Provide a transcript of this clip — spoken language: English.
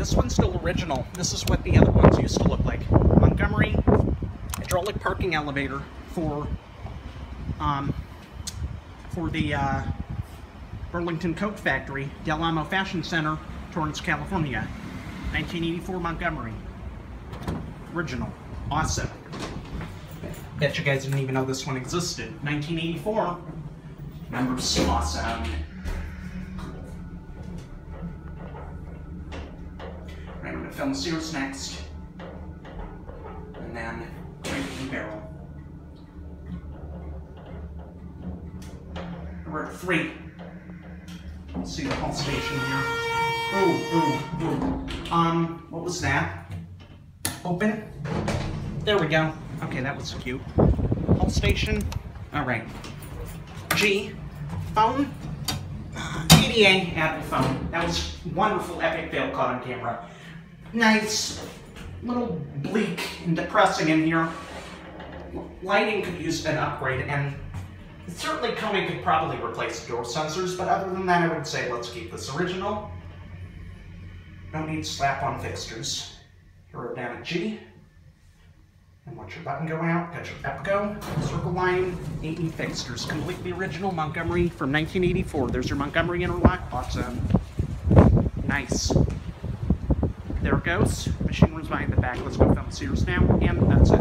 This one's still original. This is what the other ones used to look like. Montgomery hydraulic parking elevator for um, for the uh, Burlington Coat Factory, Del Amo Fashion Center, Torrance, California. 1984 Montgomery. Original. Awesome. Bet you guys didn't even know this one existed. 1984. Numbers awesome. Right, we're gonna film Sears next. And then Cranky Barrel. We're at three. Let's see the whole station here. Ooh, ooh, ooh. Um, what was that? Open? There we go. Okay, that was cute. Whole station. All right. G. Phone. EDA Apple phone. That was wonderful, epic fail caught on camera. Nice. Little bleak and depressing in here. Lighting could use an upgrade, and certainly Kone could probably replace door sensors, but other than that, I would say let's keep this original. No need to slap-on fixtures. Hero down at G. And watch your button go out. Got your EPCO, circle line, 8 fixtures. Completely original Montgomery from 1984. There's your Montgomery interlock. Awesome. Um, nice. There it goes. Machine room's behind the back. Let's go film the Sears now, and that's it.